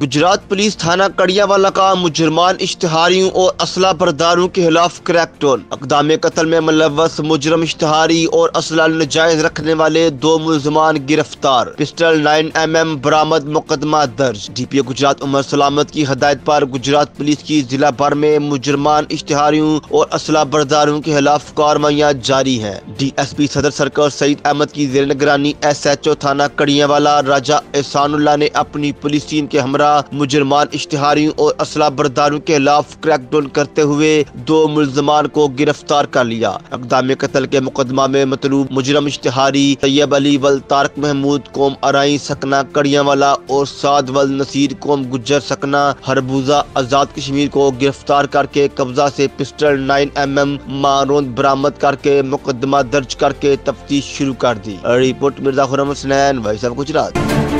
Gujarat police थाना कड़ियावाला का मुजरमान इश्तहारियों और असला बरदारों के खिलाफ क्रैकडाउन अकदाम कत्ल में मुलवस, मुजरम इश्तहारी और असला नजायज रखने वाले दो मुलजमान गिरफ़्तार। पिस्टल नाइन एम एम बरामद मुकदमा दर्ज। डी पी गुजरात उमर सलामत की हदायत पर गुजरात पुलिस की जिला भर में मुजरमान इश्तहारियों और असला बरदारों के खिलाफ कार्रवाइयाँ जारी है। डी एस पी सदर सरकार सईद अहमद की जेर निगरानी एस एच ओ थाना कड़ियावाला राजा एहसानुल्ला ने अपनी पुलिस टीम के हमरा मुजरमान इश्तहारियों और असला बरदारों के खिलाफ क्रैकडाउन करते हुए दो मुलजमान को गिरफ़्तार कर लिया। अकदाम कत्ल के मुकदमा में मतलूब मुजरम इश्तहारी तैयब अली वल तारक महमूद कोम अराई सकना, कड़ियावाला और साद वल नसीर कोम गुजर सकना, हरबूजा आज़ाद कश्मीर को गिरफ़्तार करके कब्जा से पिस्टल नाइन एम एम मारोन बरामद करके मुकदमा दर्ज करके तफ्तीश शुरू कर दी। रिपोर्ट मिर्ज़ा खुरम हसनैन भाई साहब गुजरात।